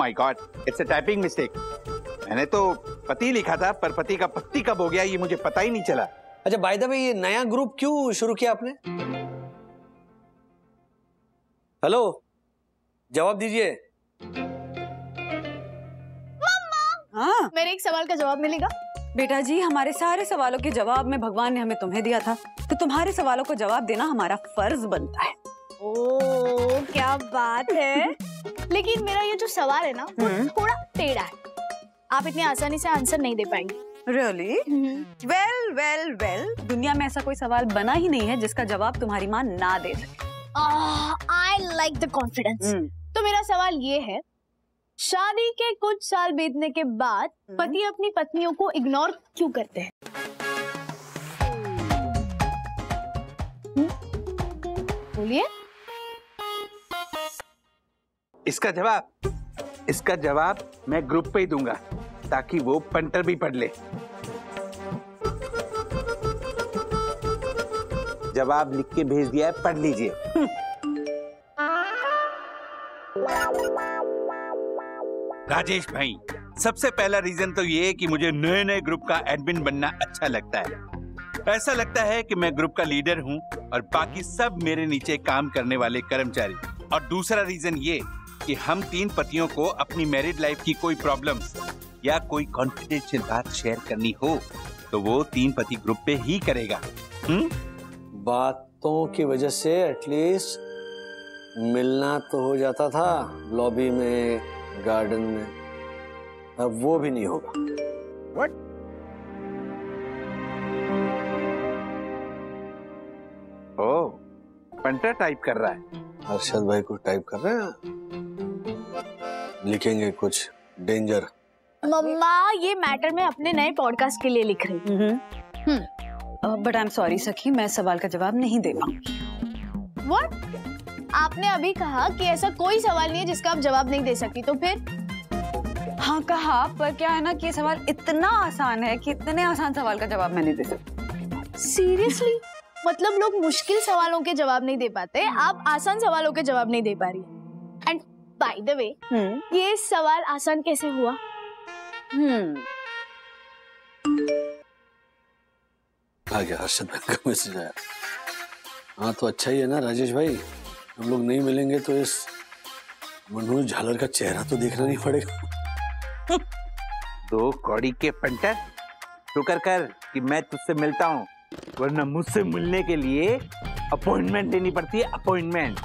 My god it's a typing mistake मैंने तो पति लिखा था पर पति का पत्ती कब हो गया ये मुझे पता ही नहीं चला। अच्छा बाय द वे ये नया ग्रुप क्यों शुरू किया आपने? हेलो जवाब दीजिए। हाँ। मेरे एक सवाल का जवाब मिलेगा? बेटा जी हमारे सारे सवालों के जवाब में भगवान ने हमें तुम्हें दिया था तो तुम्हारे सवालों को जवाब देना हमारा फ़र्ज़ बनता है। क्या बात है। लेकिन मेरा ये जो सवाल है ना वो हम्म। थोड़ा टेढ़ा है। आप इतनी आसानी से आंसर नहीं दे पाएँगे। रियली वेल वेल वेल दुनिया में ऐसा कोई सवाल बना ही नहीं है जिसका जवाब तुम्हारी माँ ना दे सके। आई लाइक द कॉन्फिडेंस तो मेरा सवाल ये है शादी के कुछ साल बीतने के बाद हम्म। पति अपनी पत्नियों को इग्नोर क्यों करते हैं? हम्म? बोलिए। इसका जवाब इसका जवाब मैं ग्रुप पे ही दूँगा, ताकि वो पंटर भी पढ़ ले। जवाब लिख के भेज दिया है, पढ़ लीजिए। राजेश भाई, सबसे पहला रीजन तो ये कि मुझे नए नए ग्रुप का एडमिन बनना अच्छा लगता है। ऐसा लगता है कि मैं ग्रुप का लीडर हूँ और बाकी सब मेरे नीचे काम करने वाले कर्मचारी। और दूसरा रीजन ये कि हम तीन पतियों को अपनी मैरिड लाइफ की कोई प्रॉब्लम्स या कोई कॉन्फिडेंशियल बात शेयर करनी हो तो वो तीन पति ग्रुप पे ही करेगा। हम्म बातों की वजह से एटलीस्ट मिलना तो हो जाता था लॉबी में गार्डन में। अब वो भी नहीं होगा। What? ओ पंटर टाइप कर रहा है। अरशद भाई कुछ टाइप कर रहे हैं? लिखेंगे कुछ डेंजर मम्मा ये मैटर मैं अपने नए पॉडकास्ट के लिए लिख रही हूँ। बट आई एम सॉरी सखी मैं सवाल का जवाब नहीं दे पाऊँगी व्हाट आपने अभी कहा कि ऐसा कोई सवाल नहीं है जिसका आप जवाब नहीं दे सकती तो फिर? हाँ कहा पर क्या है ना कि ये सवाल इतना आसान है कि इतने आसान सवाल का जवाब मैं नहीं दे सकती। सीरियसली मतलब लोग मुश्किल सवालों के जवाब नहीं दे पाते आप आसान सवालों के जवाब नहीं दे पा रही एंड बाय द वे ये सवाल आसान कैसे हुआ? हम्म। आ गया अरशद भाई का मैसेज आया हाँ तो अच्छा ही है ना राजेश भाई। हम लोग नहीं मिलेंगे तो इस मनोज झालर का चेहरा तो देखना नहीं पड़ेगा। दो कौड़ी के पंटर। शुक्र कर कि मैं तुझसे मिलता हूँ। वरना मुझसे मिलने के लिए अपॉइंटमेंट लेनी पड़ती है अपॉइंटमेंट।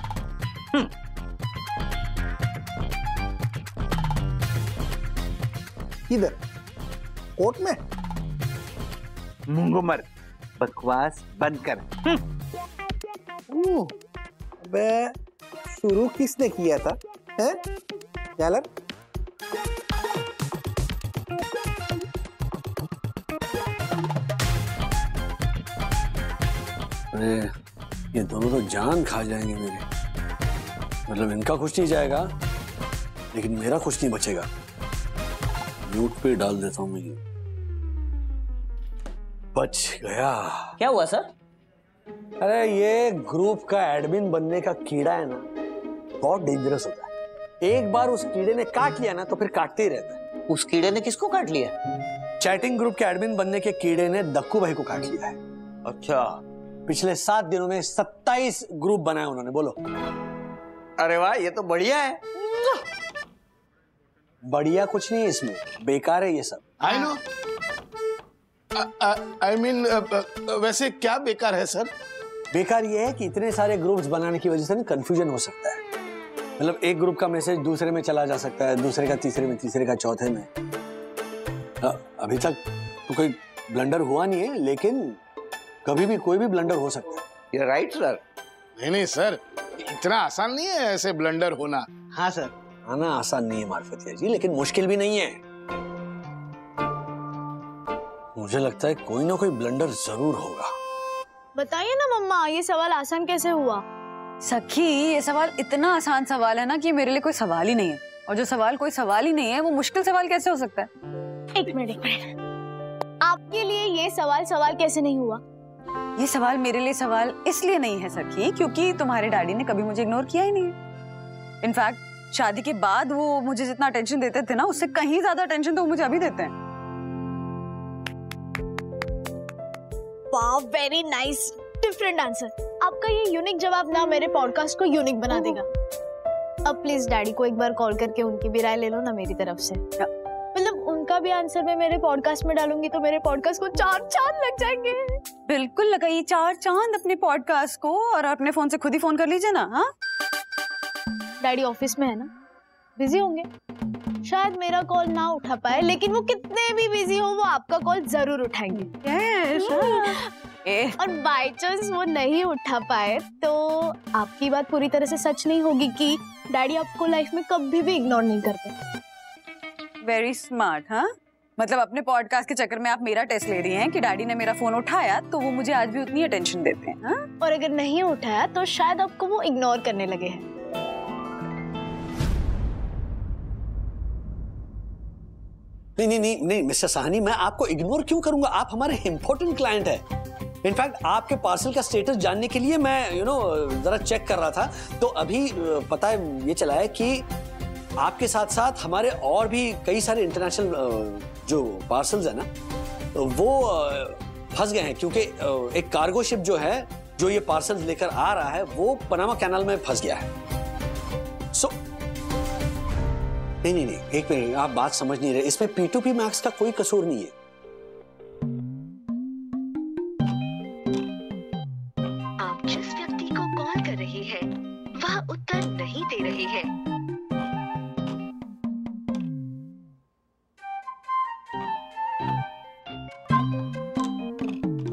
इधर कोर्ट में। मुंगो मर बकवास बंद कर। हम्म, अबे शुरू किसने किया था हैं? अरे ये दोनों तो जान खा जाएँगे मेरी। मतलब इनका कुछ नहीं जाएगा लेकिन मेरा कुछ नहीं बचेगा। म्यूट पे डाल देता हूँ मैं ये। बच गया। क्या हुआ सर? अरे ये ग्रुप का एडमिन बनने का कीड़ा है ना बहुत डेंजरस होता है। एक बार उस कीड़े ने काट लिया ना तो फिर काटते ही रहता है। उस कीड़े ने किसको काट लिया? चैटिंग ग्रुप के एडमिन बनने के कीड़े ने दक्कू भाई को काट लिया है। अच्छा। पिछले सात दिनों में सत्ताईस ग्रुप बनाए उन्होंने बोलो। अरे वाह ये तो बढ़िया है। बढ़िया कुछ नहीं है इसमें बेकार है ये सब। आई नो आई मीन वैसे क्या बेकार है सर? बेकार ये है कि इतने सारे ग्रुप्स बनाने की वजह से ना कंफ्यूजन हो सकता है। मतलब एक ग्रुप का मैसेज दूसरे में चला जा सकता है दूसरे का तीसरे में तीसरे का चौथे में। अ, अभी तक तो कोई ब्लंडर हुआ नहीं है लेकिन कभी भी कोई भी ब्लंडर हो सकता है। ये राइट सर नहीं नहीं सर इतना आसान नहीं है ऐसे ब्लंडर होना। हाँ सर। आना आसान नहीं है मार्फतिया जी लेकिन मुश्किल भी नहीं है। मुझे लगता है कोई ना कोई ब्लंडर ज़रूर होगा। बताइए ना मम्मा ये सवाल आसान कैसे हुआ? सखी ये सवाल इतना आसान सवाल है ना कि मेरे लिए कोई सवाल ही नहीं है। और जो सवाल कोई सवाल ही नहीं है वो मुश्किल सवाल कैसे हो सकता है? एक मिनट एक मिनट। आपके लिए ये सवाल सवाल कैसे नहीं हुआ? ये सवाल मेरे लिए सवाल इसलिए नहीं है सखी क्योंकि तुम्हारे डैडी ने कभी मुझे इग्नोर किया ही नहीं इनफैक्ट शादी के बाद वो मुझे जितना अटेंशन देते थे ना उससे कहीं ज़्यादा अटेंशन तो वो मुझे अभी देते हैं। वाह वेरी नाइस डिफरेंट आंसर आपका ये यूनिक जवाब ना मेरे पॉडकास्ट को यूनिक बना देगा। अब प्लीज़ डैडी को एक बार कॉल करके उनकी भी राय ले लो ना मेरी तरफ़ से। मतलब उनका भी आंसर मैं मेरे पॉडकास्ट में डालूँगी तो मेरे पॉडकास्ट को चार चाँद लग जाएँगे। बिल्कुल लगाइए चार चाँद अपने पॉडकास्ट को और अपने फ़ोन से खुद ही फ़ोन कर लीजिए ना हाँ? डैडी ऑफ़िस में है ना? बिज़ी होंगे। शायद मेरा कॉल ना उठा पाए लेकिन वो कितने भी बिज़ी हो वो आपका कॉल ज़रूर उठाएँगे। Yes, हाँ। और बाय चांस वो नहीं उठा पाए तो आपकी बात पूरी तरह से सच नहीं होगी कि डैडी आपको लाइफ में कभी भी इग्नोर नहीं करते। वेरी स्मार्ट हाँ? मतलब अपने पॉडकास्ट के चक्कर में आप मेरा टेस्ट ले रही हैं कि डैडी ने मेरा फ़ोन उठाया तो वो मुझे आज भी उतनी अटेंशन देते हैं हाँ? और अगर नहीं उठाया तो शायद आपको वो इग्नोर करने लगे हैं। नहीं नहीं नहीं नहीं मिस्टर साहनी मैं आपको इग्नोर क्यों करूँगा? आप हमारे इंपॉर्टेंट क्लाइंट है। इनफैक्ट आपके पार्सल का स्टेटस जानने के लिए मैं यू you नो know, जरा चेक कर रहा था। तो अभी पता है ये चला है कि आपके साथ साथ हमारे और भी कई सारे इंटरनेशनल जो पार्सल्स है ना वो फंस गए हैं क्योंकि एक कार्गो शिप जो है, जो ये पार्सल लेकर आ रहा है, वो पनामा कैनाल में फंस गया है। सो नहीं नहीं नहीं, एक मिनट आप बात समझ नहीं रहे। इसमें पी टू पी मैक्स का कोई कसूर नहीं है। आप जिस व्यक्ति को कॉल कर रहे हैं, वह उत्तर नहीं दे रहे हैं।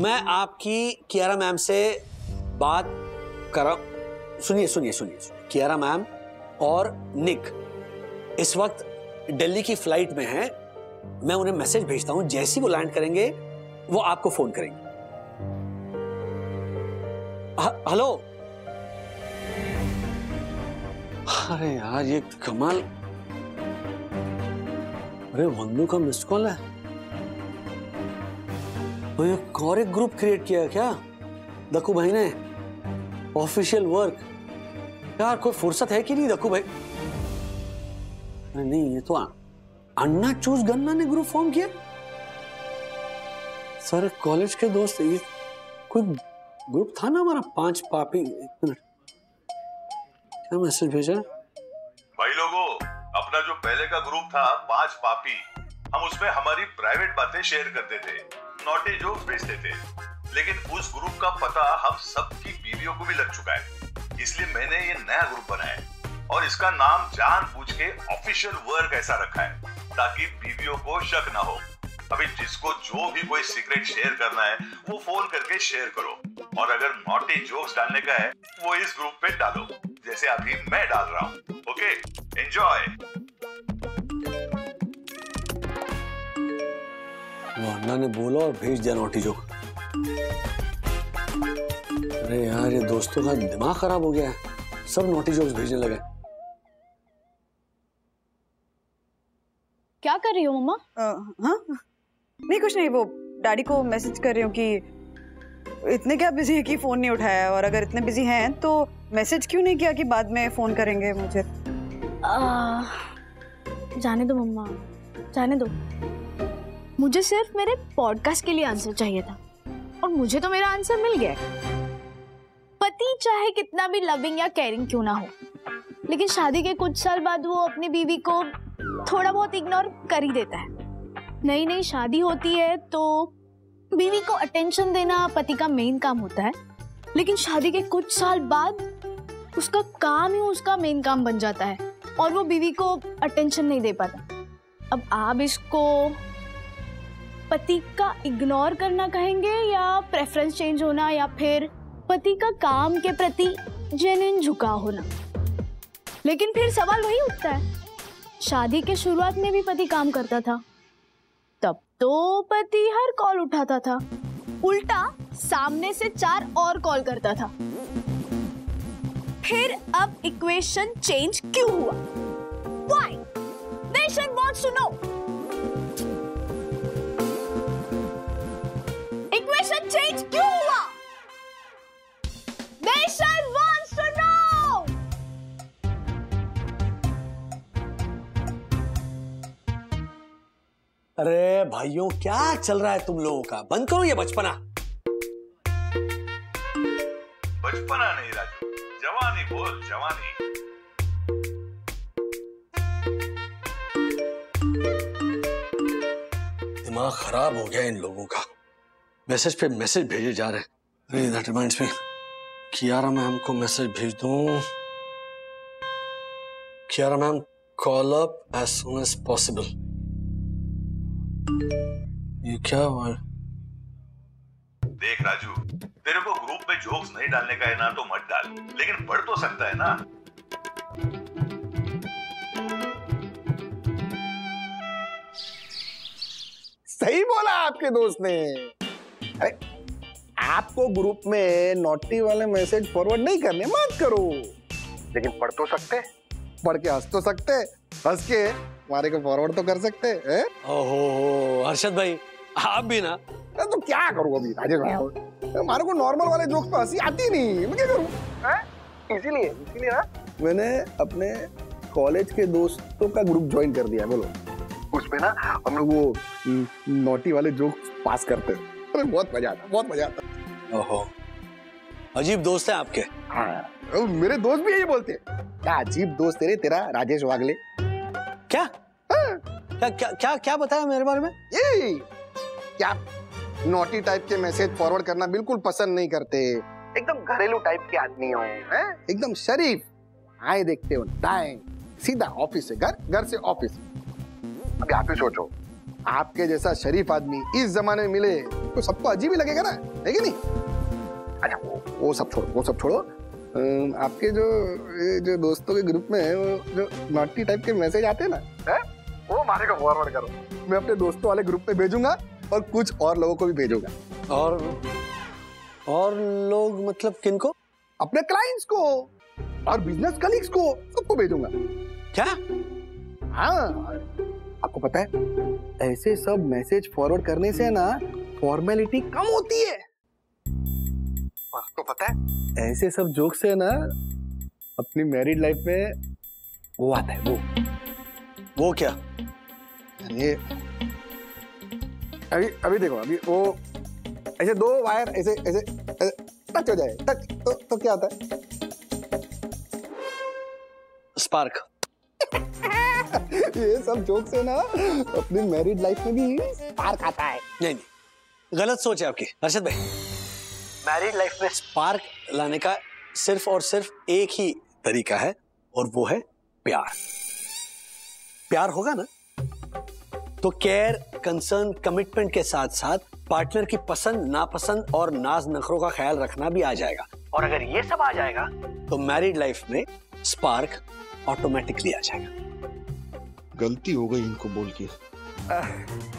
मैं आपकी कियारा मैम से बात कर सुनिए सुनिए सुनिए सुनिए। कियारा मैम और निक, इस वक्त दिल्ली की फ़्लाइट में हैं। मैं उन्हें मैसेज भेजता हूँ, जैसे ही वो लैंड करेंगे, वो आपको फ़ोन करेंगे। हेलो? अरे यार, ये कमाल। अरे, वंदू का मिस कॉल है। तो ये और एक ग्रुप क्रिएट किया क्या? दक्कू भाई ने? ऑफिशियल वर्क यार, कोई फुर्सत है कि नहीं दक्कू भाई? नहीं, ये तो अन्ना चूज़ गन्ना ने ग्रुप फॉर्म किया। सारे कॉलेज के दोस्त, ये कोई ग्रुप था ना हमारा? पाँच पापी, एक मिनट। क्या मैसेज भेजा? भाई लोगों, अपना जो पहले का ग्रुप था, पाँच पापी, हम उसमें हमारी प्राइवेट बातें शेयर करते थे। नोटी जोक्स भेजते थे। लेकिन उस ग्रुप का पता हम सबकी बीवियों को भी लग चुका है। इसलिए मैंने ये नया ग्रुप बनाया है। और इसका नाम जानबूझ के ऑफिशियल वर्क ऐसा रखा है, ताकि बीवियों को शक ना हो। अभी जिसको जो भी कोई सीक्रेट शेयर करना है, वो फ़ोन करके शेयर करो। और अगर नोटी जोक्स डालने का है, वो इस ग्रुप पे डालो, जैसे अभी मैं डाल रहा हूँ। ओके एंजॉय वो अन्ना ने बोला और भेज दिया नोटी जोक। अरे यार ये दोस्तों का दिमाग खराब हो गया है। सब नोटी जोक्स भेजने लगे। क्या कर रही हो मम्मा? हाँ? नहीं कुछ नहीं वो डैडी को मैसेज कर रही हूँ कि इतने क्या बिज़ी है कि फ़ोन नहीं उठाया और अगर इतने बिज़ी हैं तो मैसेज क्यों नहीं किया कि बाद में फ़ोन करेंगे मुझे? आ, जाने दो मम्मा। जाने दो। मुझे सिर्फ़ मेरे पॉडकास्ट के लिए आंसर चाहिए था। और मुझे तो मेरा आंसर मिल गया। पति चाहे कितना भी लविंग या केयरिंग क्यों ना हो, लेकिन शादी के कुछ साल बाद वो अपनी बीवी को थोड़ा बहुत इग्नोर कर ही देता है। नई नई शादी होती है तो बीवी को अटेंशन देना पति का मेन काम होता है, लेकिन शादी के कुछ साल बाद उसका काम ही उसका मेन काम बन जाता है और वो बीवी को अटेंशन नहीं दे पाता। अब आप इसको पति का इग्नोर करना कहेंगे या प्रेफरेंस चेंज होना या फिर पति का काम के प्रति जेन्युइन झुकाव होना? लेकिन फिर सवाल वही उठता है। शादी के शुरुआत में भी पति काम करता था। तब तो पति हर कॉल उठाता था। उल्टा सामने से चार और कॉल करता था। फिर अब इक्वेशन चेंज क्यों हुआ? Why? Nation, wants to know. Mason, teach Gula! Mason wants to know! अरे भाइयों क्या चल रहा है तुम लोगों का बंद करो ये बचपना बचपना नहीं राजू जवानी बोल जवानी दिमाग खराब हो गया इन लोगों का मैसेज पे मैसेज भेजे जा रहे हैं। That reminds me Kiara ma'am को मैसेज भेज दूँ। Kiara ma'am call up as soon as possible ये क्या हुआ? देख राजू तेरे को ग्रुप में जोक्स नहीं डालने का है ना तो मत डाल लेकिन पढ़ तो सकता है ना? सही बोला आपके दोस्त ने। अरे आपको ग्रुप में नोटी वाले मैसेज फॉरवर्ड नहीं करने मत करो। लेकिन पढ़ तो सकते पढ़ के हंस तो सकते हंस के हमारे को फॉरवर्ड तो कर सकते हैं ओहो हर्षद भाई आप भी ना। मैं तो क्या करूँ अभी राजेश भाई? हमारे को नॉर्मल वाले जोक्स तो हँसी आती नहीं मैं क्या करूँ? इसीलिए इसीलिए ना। मैंने अपने कॉलेज के दोस्तों का ग्रुप ज्वाइन कर दिया बोलो। उसमें ना हम लोग वो नोटी वाले जोक्स पास करते हैं। अरे बहुत मज़ा आता बहुत मज़ा आता ओहो। अजीब दोस्त है आपके। हाँ मेरे दोस्त भी यही बोलते क्या अजीब दोस्त तेरे तेरा राजेश वागले? क्या? क्या क्या क्या क्या बताया मेरे बारे में? ये क्या नोटी टाइप के मैसेज फॉरवर्ड करना बिल्कुल पसंद नहीं करते। एकदम घरेलू टाइप के आदमी हो एकदम शरीफ। आए देखते हो दाएँ। सीधा ऑफ़िस से घर घर से ऑफ़िस अभी आप ही सोचो आपके जैसा शरीफ आदमी इस जमाने में मिले। तो सबको अजीब ही लगेगा ना? है कि नहीं? अच्छा वो, वो सब छोड़ो वो सब छोड़ो। आपके जो ये जो दोस्तों के ग्रुप में वो जो नोटी टाइप के मैसेज आते हैं ना? है? वो हमारे को फॉरवर्ड करो। मैं अपने दोस्तों वाले ग्रुप पे भेजूँगा और कुछ और लोगों को भी भेजूँगा। और और लोग मतलब किनको अपने क्लाइंट्स को और बिज़नेस कलीग्स को सबको भेजूँगा। क्या? हाँ। आपको पता है ऐसे सब मैसेज फॉरवर्ड करने से ना फॉर्मेलिटी कम होती है। आपको पता है? ऐसे सब जोक से ना अपनी मैरिड लाइफ में वो आता है वो। वो क्या? ये। अभी अभी देखो अभी वो ऐसे दो वायर ऐसे ऐसे ऐसे टच हो जाए टच तो तो क्या होता है? स्पार्क ये सब जोक से ना अपनी मैरिड लाइफ में भी स्पार्क आता है। नहीं नहीं। गलत सोच है आपकी। हर्षद भाई। मैरिड लाइफ में स्पार्क लाने का सिर्फ़ और सिर्फ़ एक ही तरीका है और वो है प्यार। प्यार होगा ना? तो केयर कंसर्न कमिटमेंट के साथ साथ पार्टनर की पसंद नापसंद और नाज नखरों का ख्याल रखना भी आ जाएगा। और अगर ये सब आ जाएगा तो मैरिड लाइफ में स्पार्क ऑटोमेटिकली आ जाएगा। गलती हो गई इनको बोल के।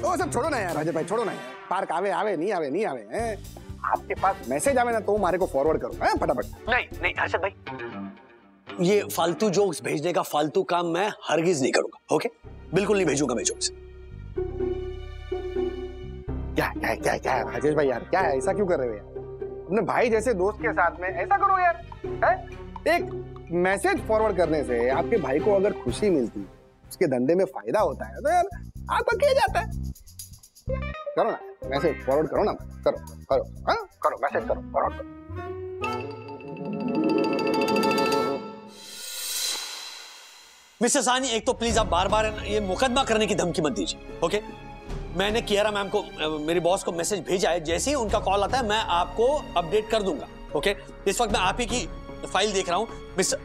वो सब छोड़ो ना यार भाई छोड़ो ना यार। पार्क आवे आवे नहीं आवे नहीं आवे हैं? आपके पास मैसेज आवे ना तो हमारे को फॉरवर्ड करो हैं फटाफट। नहीं नहीं हर्षद भाई। ये फालतू जोक्स भेजने का फालतू काम मैं हरगिज नहीं करूँगा ओके बिल्कुल नहीं भेजूँगा मैं जोक्स क्या क्या क्या क्या राजेश भाई यार क्या है ऐसा क्यों कर रहे हो यार? अपने भाई जैसे दोस्त के साथ में ऐसा करो यार हैं? एक मैसेज फॉरवर्ड करने से आपके भाई को अगर खुशी मिलती उसके धंधे में फ़ायदा होता है तो यार आपका किया जाता है। करो ना मैसेज फॉरवर्ड करो ना, करो करो हाँ करो मैसेज करो फॉरवर्ड करो। मिस्टर सानी एक तो प्लीज़ आप बार बार ये मुकदमा करने की धमकी मत दीजिए ओके मैंने कियारा मैम को मेरी बॉस को मैसेज भेजा है, जैसे ही उनका कॉल आता है, मैं आपको अपडेट कर दूँगा ओके इस वक्त मैं आप ही की फ़ाइल देख रहा हूँ, मिस्टर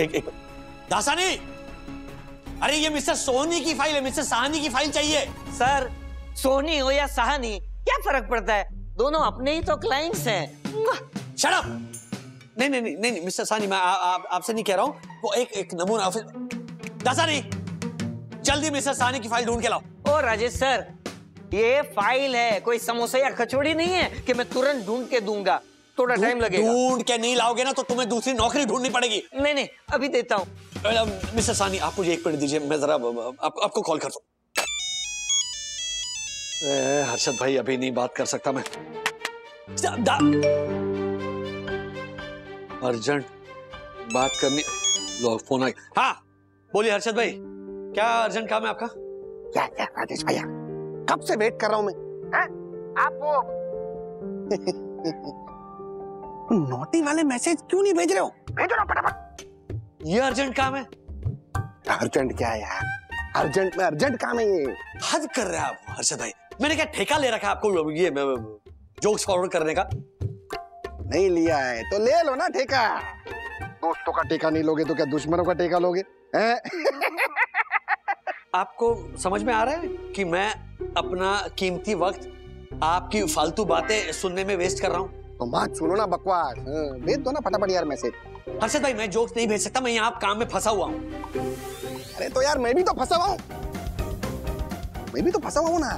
एक एक दासानी! अरे ये मिस्टर सोनी की फ़ाइल है मिस्टर साहनी की फ़ाइल चाहिए। सर सोनी हो या सहानी क्या फ़र्क पड़ता है? दोनों अपने ही तो क्लाइंट्स हैं। शट अप नहीं नहीं नहीं नहीं मिस्टर सानी मैं आपसे नहीं कह रहा हूँ। वो एक एक नमूना फिर दासानी जल्दी मिस्टर सानी की फ़ाइल ढूंढ के लाओ। ओ राजेश सर ये फ़ाइल है कोई समोसा या कचौड़ी नहीं है कि मैं तुरंत ढूंढ के दूँगा। थोड़ा टाइम लगेगा। ढूंढ के नहीं लाओगे ना तो तुम्हें दूसरी नौकरी ढूंढनी पड़ेगी। नहीं नहीं अभी देता हूँ। मिस्टर सानी आप मुझे एक मिनट दीजिए मैं जरा आप, आपको कॉल कर दूँ हर्षद भाई अभी नहीं बात कर सकता मैं। अर्जेंट बात करनी लो फ़ोन आ गया हाँ बोलिए हर्षद भाई क्या अर्जेंट काम है आपका? क्या क्या राजेश भैया? कब से वेट कर रहा हूँ मैं? हैं? आप वो नोटी वाले मैसेज क्यों नहीं भेज रहे हो? भेजो ना फटाफट। ये अर्जेंट काम है। अर्जेंट क्या है यार? अर्जेंट में अर्जेंट काम है ये। हद कर रहे हैं आप हर्षद भाई। मैंने क्या ठेका ले रखा है आपको ये जोक्स फॉरवर्ड करने का? नहीं लिया है तो ले लो ना ठेका। दोस्तों का ठेका नहीं लोगे तो क्या दुश्मनों का ठेका लोगे? हैं? आपको समझ में आ रहा है कि मैं अपना कीमती वक्त आपकी फालतू बातें सुनने में वेस्ट कर रहा हूँ? तो मत सुनो ना बकवास। हाँ, भेज दो ना फटाफट यार मैसेज। हर्षद भाई मैं जोक्स नहीं भेज सकता मैं यहाँ काम में फंसा हुआ हूँ। अरे तो यार मैं भी तो फंसा हुआ हूँ। मैं भी तो फंसा हुआ हूँ ना।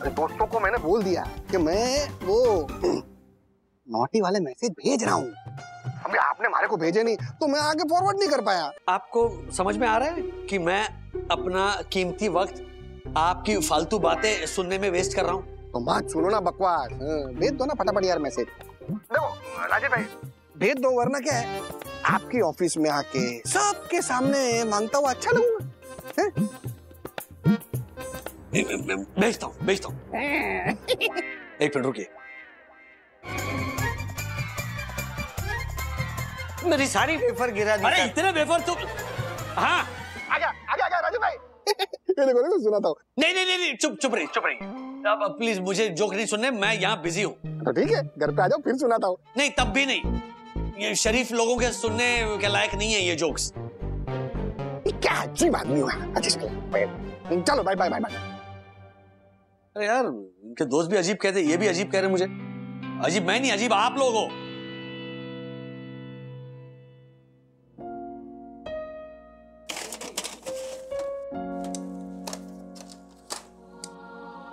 अरे दोस्तों को मैंने बोल दिया कि मैं वो नोटी वाले मैसेज भेज रहा हूँ। अभी आपने हमारे को भेजे नहीं तो मैं आगे फॉरवर्ड नहीं कर पाया। आपको समझ में आ रहा है कि मैं अपना कीमती वक्त आपकी फालतू बातें सुनने में वेस्ट कर रहा हूँ? तो मत सुनो ना बकवास। हाँ, भेज दो ना फटाफट यार मैसेज। देखो राजीव भाई। भेज दो वरना क्या है? आपकी ऑफ़िस में आके सबके सामने माँगता हुआ अच्छा लगूँगा। भेजता हूँ भेजता हूँ। एक मिनट रुकिए। मेरी सारी वेफर गिरा दी अरे इतने वेफर तो हाँ। आजा आजा आजा राजू भाई। ये देखो देखो सुनाता हूँ। नहीं नहीं नहीं नहीं चुप चुप रही चुप रही अब अब प्लीज़ मुझे जोक नहीं सुनने मैं यहाँ बिज़ी हूँ। तो ठीक है घर पे आ जाओ फिर सुनाता हूँ। नहीं तब भी नहीं। ये शरीफ लोगों के सुनने के लायक नहीं है ये जोक्स क्या अजीब आदमी हुआ चलो बाय बाय बाय बाय अरे यार इनके दोस्त भी अजीब कहते ये भी अजीब कह रहे मुझे। अजीब मैं नहीं अजीब आप लोग हो।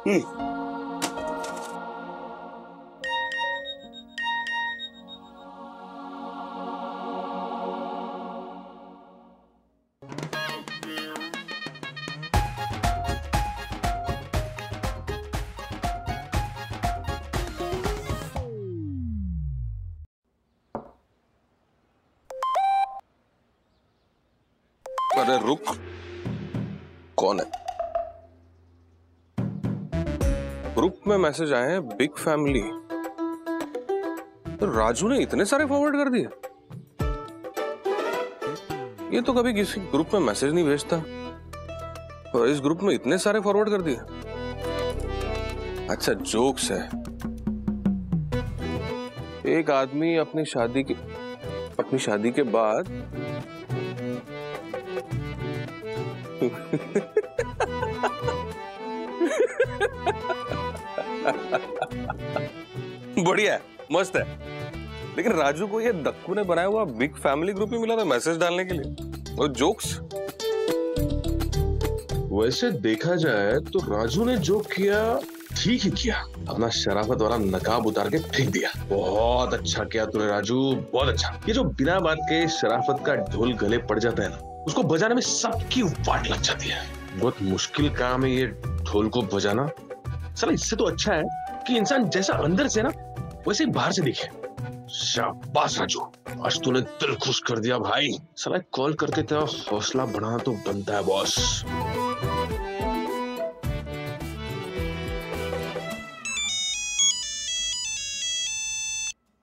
अरे रुक। कौन है? ग्रुप में मैसेज आए हैं बिग फैमिली तो राजू ने इतने सारे फॉरवर्ड कर दिए। ये तो कभी किसी ग्रुप में मैसेज नहीं भेजता। और इस ग्रुप में इतने सारे फॉरवर्ड कर दिए। अच्छा जोक्स है। एक आदमी अपनी शादी की, अपनी शादी के बाद बढ़िया मस्त है। लेकिन राजू को ये दक्कू ने बनाया हुआ बिग फैमिली ग्रुप ही मिला था मैसेज डालने के लिए। और जोक्स? वैसे देखा जाए तो राजू ने जो किया, ठीक ही किया। अपना शराफत वाला नकाब उतार के फेंक दिया। बहुत अच्छा किया तूने राजू, बहुत अच्छा। ये जो बिना बात के शराफत का ढोल गले पड़ जाता है ना, उसको बजाने में सबकी वाट लग जाती है। बहुत मुश्किल काम है ये ढोल को बजाना। साला इससे तो अच्छा है कि इंसान जैसा अंदर से ना वैसे बाहर से दिखे। शाबाश राजू। आज तूने दिल खुश कर दिया भाई। साला कॉल करके तेरा हौसला बढ़ाना तो बनता है बॉस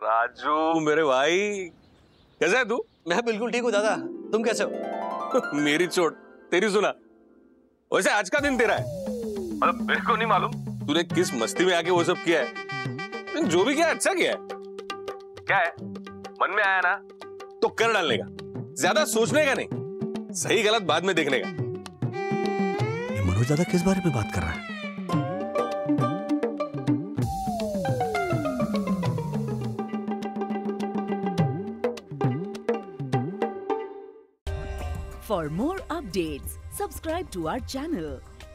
राजू मेरे भाई। कैसा है तू? मैं बिल्कुल ठीक हूँ दादा। तुम कैसे हो? मेरी चोट। तेरी सुना। वैसे आज का दिन तेरा है। मतलब मेरे को नहीं मालूम। तूने किस मस्ती में आके वो सब किया है? जो भी किया अच्छा किया है। क्या है? मन में आया ना? तो कर डालने का। ज़्यादा सोचने का नहीं। सही गलत बाद में देखने का। ये मनोज दादा किस बारे में बात कर रहा है? For more updates, subscribe to our channel,